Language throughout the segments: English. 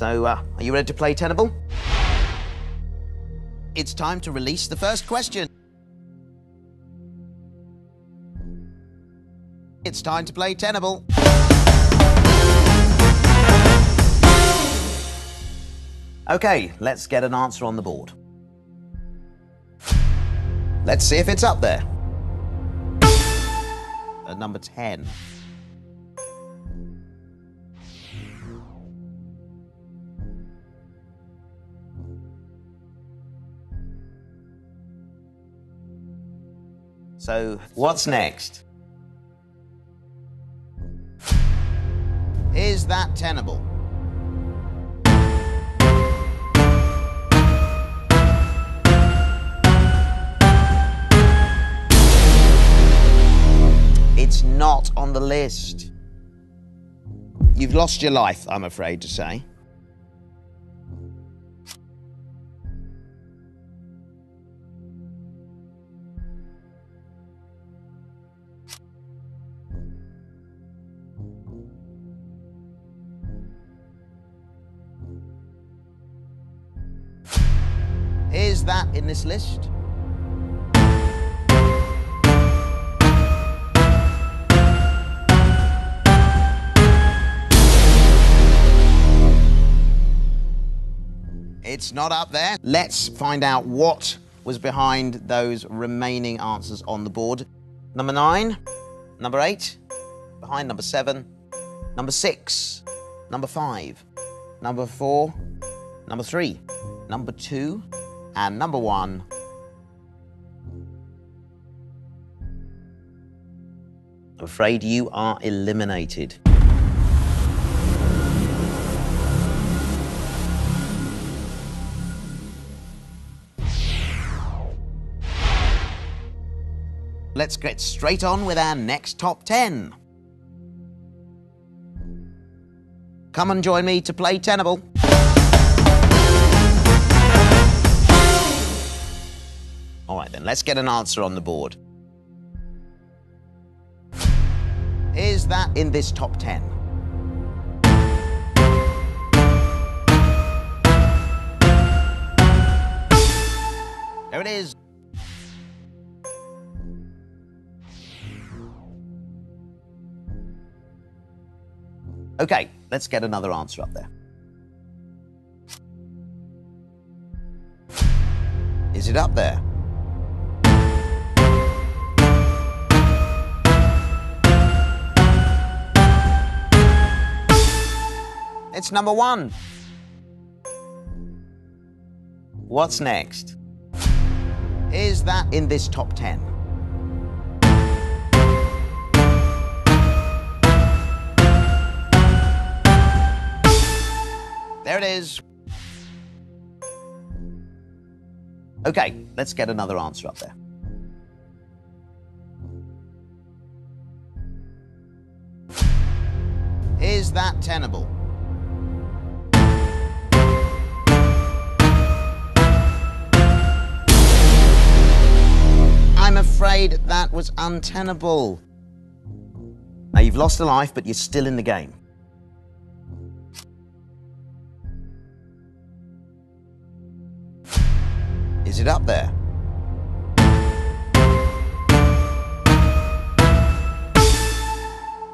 So, uh, are you ready to play Tenable? It's time to release the first question. It's time to play Tenable. Okay, let's get an answer on the board. Let's see if it's up there. At number 10. So, what's next? Is that tenable? It's not on the list. You've lost your life, I'm afraid to say. This list? It's not up there. Let's find out what was behind those remaining answers on the board. Number nine, number eight, behind number seven, number six, number five, number four, number three, number two, and number one. I'm afraid you are eliminated. Let's get straight on with our next top 10. Come and join me to play Tenable. All right, then, let's get an answer on the board. Is that in this top 10? There it is. Okay, let's get another answer up there. Is it up there? Number one. What's next? Is that in this top 10? There it is. Okay, let's get another answer up there. Is that tenable? That was untenable. Now you've lost a life, but you're still in the game. Is it up there?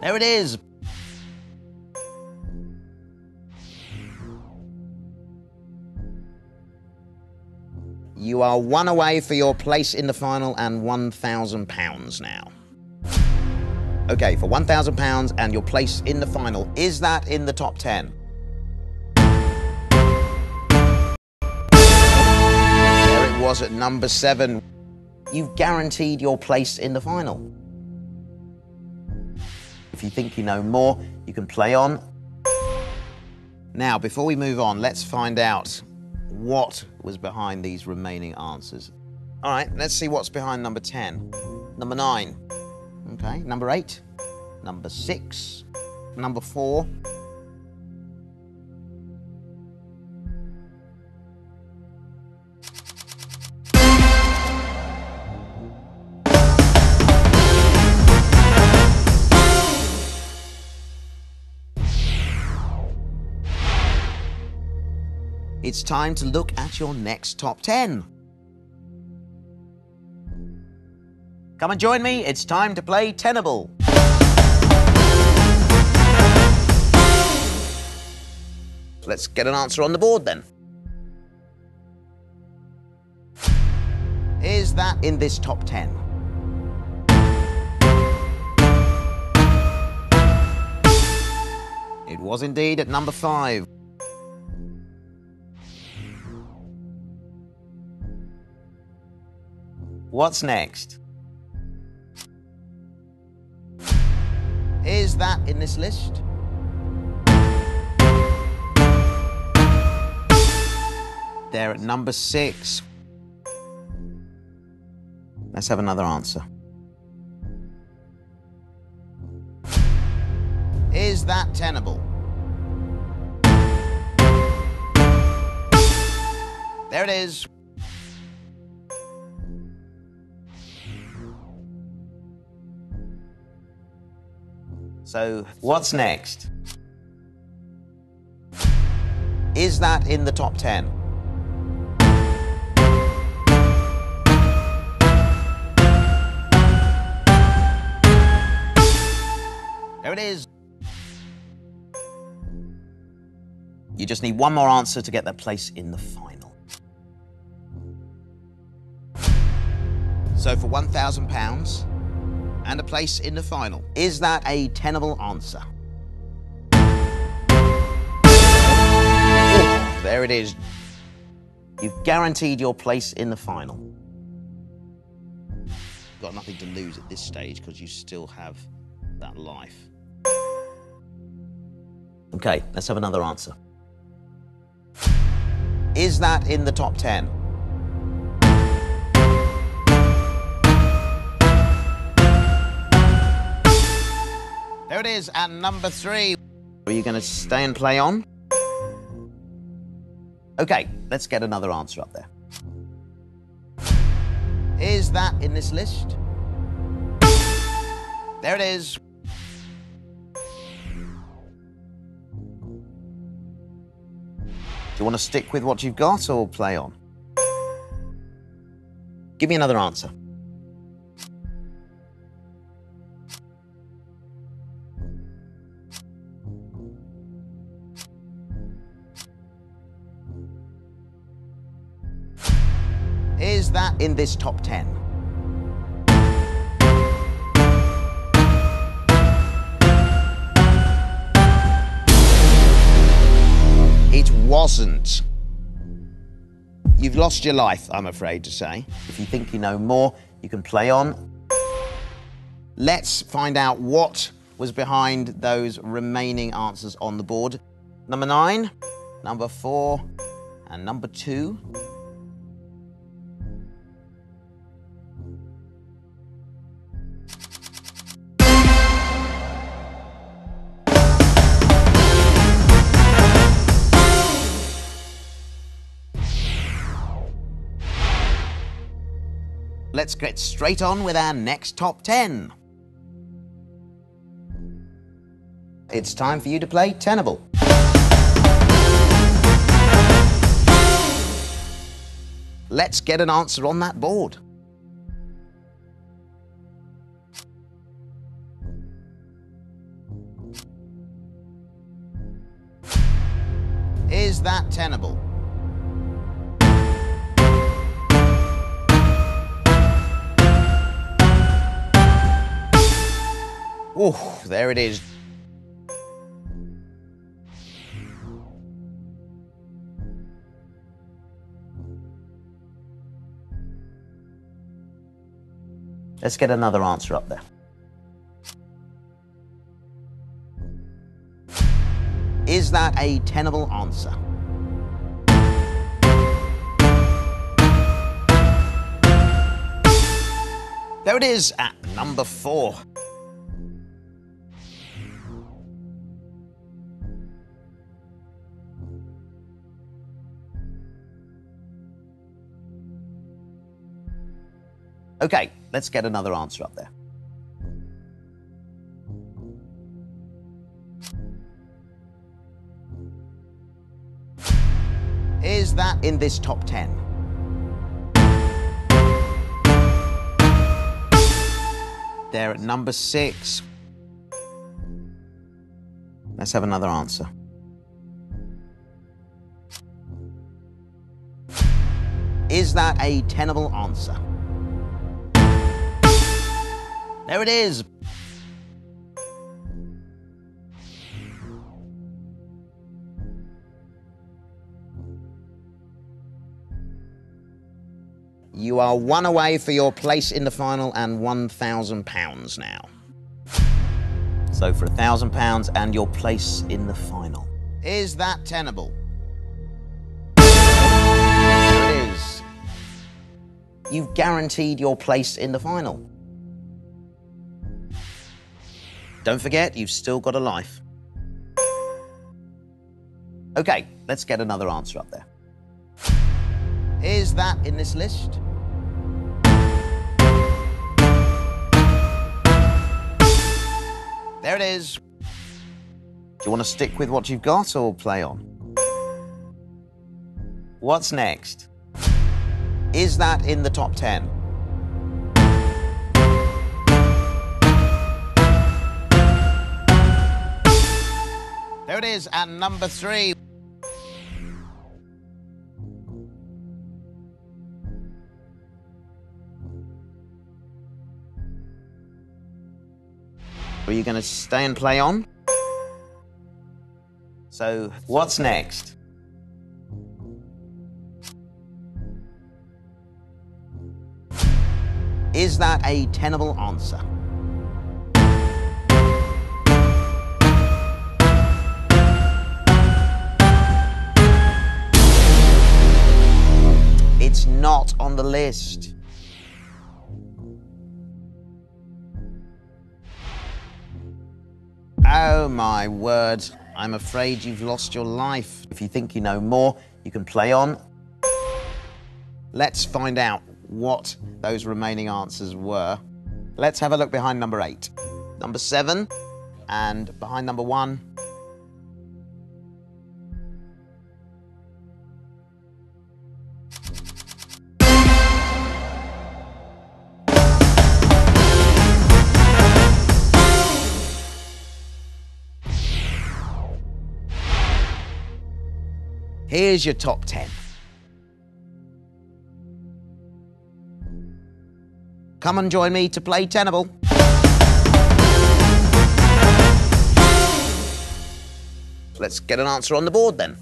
There it is. You are one away for your place in the final and £1,000 now. Okay, for £1,000 and your place in the final, is that in the top 10? There it was at number seven. You've guaranteed your place in the final. If you think you know more, you can play on. Now, before we move on, let's find out what was behind these remaining answers. All right, let's see what's behind number 10. Number 9. Okay, number 8. Number 6. Number 4. It's time to look at your next top 10. Come and join me. It's time to play Tenable. Let's get an answer on the board then. Is that in this top 10? It was indeed at number 5. What's next? Is that in this list? There at number six. Let's have another answer. Is that tenable? There it is. So, what's next? Is that in the top 10? There it is. You just need one more answer to get that place in the final. So for £1,000 and a place in the final, is that a tenable answer? Oh, there it is. You've guaranteed your place in the final. Got nothing to lose at this stage because you still have that life. Okay, let's have another answer. Is that in the top 10? It is at number three. Are you going to stay and play on? Okay, let's get another answer up there. Is that in this list? There it is. Do you want to stick with what you've got or play on? Give me another answer. In this top 10? It wasn't. You've lost your life, I'm afraid to say. If you think you know more, you can play on. Let's find out what was behind those remaining answers on the board. Number nine, number four, and number two. Let's get straight on with our next top 10. It's time for you to play Tenable. Let's get an answer on that board. Is that tenable? Oh, there it is. Let's get another answer up there. Is that a tenable answer? There it is at number four. Okay, let's get another answer up there. Is that in this top 10? There at number six. Let's have another answer. Is that a tenable answer? There it is. You are one away for your place in the final and £1,000 now. So for £1,000 and your place in the final. Is that tenable? There it is. You've guaranteed your place in the final. Don't forget, you've still got a life. Okay, let's get another answer up there. Is that in this list? There it is. Do you want to stick with what you've got or play on? What's next? Is that in the top 10? It is at number three. Are you going to stay and play on? So, what's next? Is that a tenable answer? Not on the list. Oh my word. I'm afraid you've lost your life. If you think you know more, you can play on. Let's find out what those remaining answers were. Let's have a look behind number eight. Number seven, and behind number one. Here's your top 10. Come and join me to play Tenable. Let's get an answer on the board then.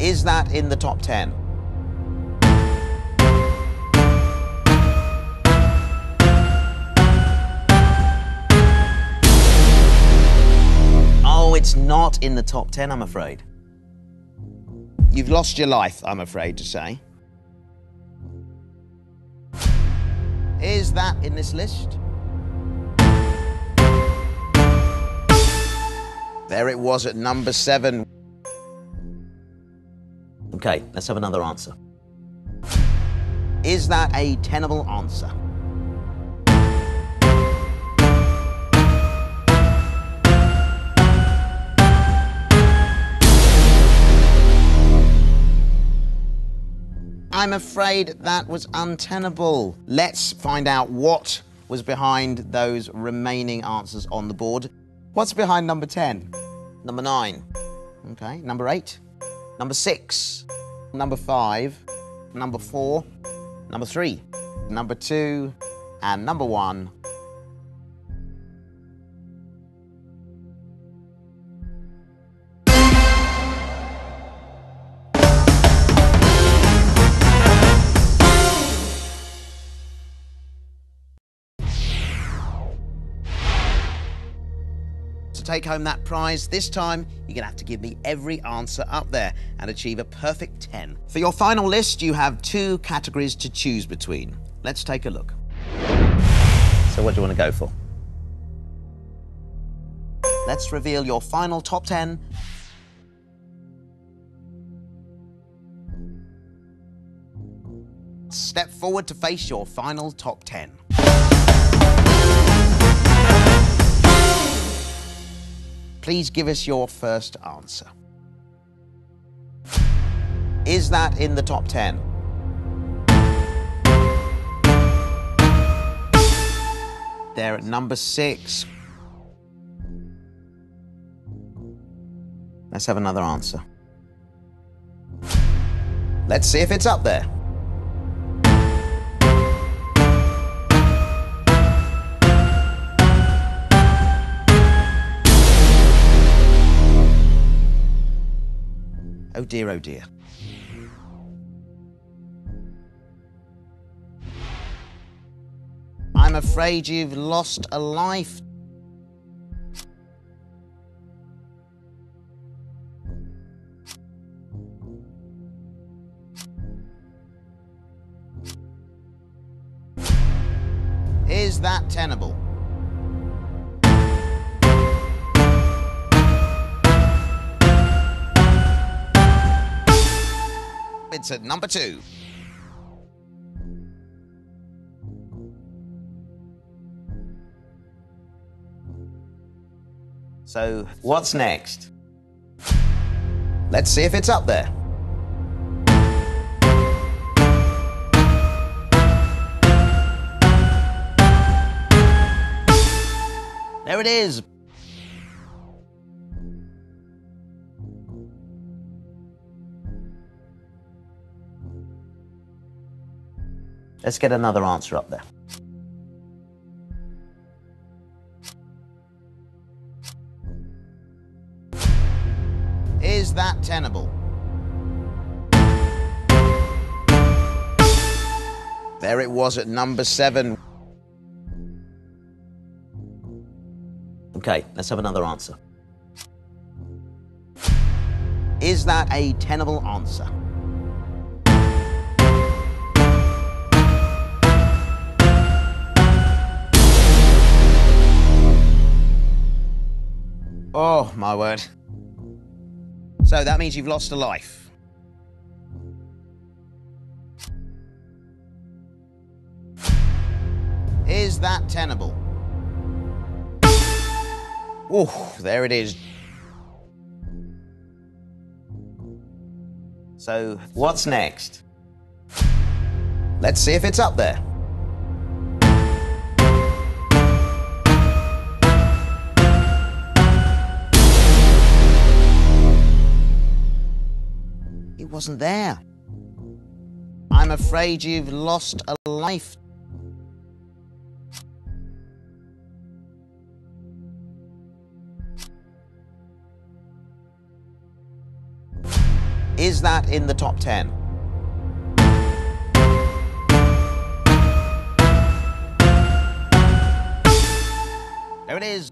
Is that in the top 10? Oh, it's not in the top 10, I'm afraid. You've lost your life, I'm afraid to say. Is that in this list? There it was at number seven. Okay, let's have another answer. Is that a tenable answer? I'm afraid that was untenable. Let's find out what was behind those remaining answers on the board. What's behind number 10? Number 9. Okay, number 8. Number 6. Number 5. Number 4. Number 3. Number 2. And number 1. Take home that prize, this time you're going to have to give me every answer up there and achieve a perfect 10. For your final list, you have two categories to choose between. Let's take a look. So, what do you want to go for? Let's reveal your final top 10. Step forward to face your final top 10. Please give us your first answer. Is that in the top 10? There at number six. Let's have another answer. Let's see if it's up there. Oh dear, oh dear. I'm afraid you've lost a life. It's at number two. So, what's next? Let's see if it's up there. There it is. Let's get another answer up there. Is that tenable? There it was at number seven. Okay, let's have another answer. Is that a tenable answer? Oh, my word. So that means you've lost a life. Is that tenable? Oh, there it is. So, what's next? Let's see if it's up there. Wasn't there. I'm afraid you've lost a life. Is that in the top 10? There it is.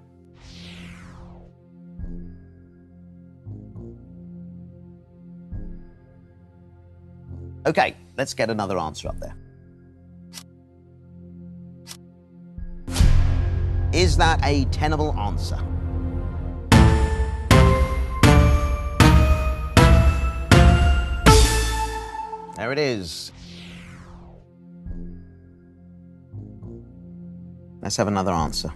Okay, let's get another answer up there. Is that a tenable answer? There it is. Let's have another answer.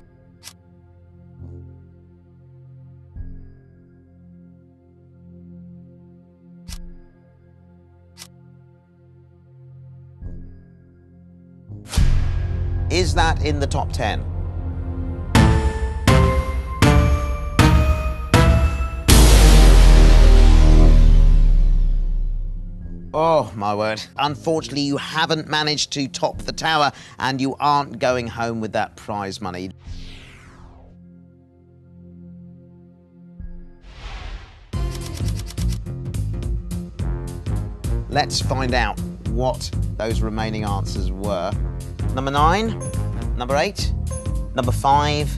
Is that in the top 10? Oh, my word. Unfortunately, you haven't managed to top the tower and you aren't going home with that prize money. Let's find out what those remaining answers were. Number nine, number eight, number five,